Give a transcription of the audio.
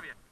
Arabia.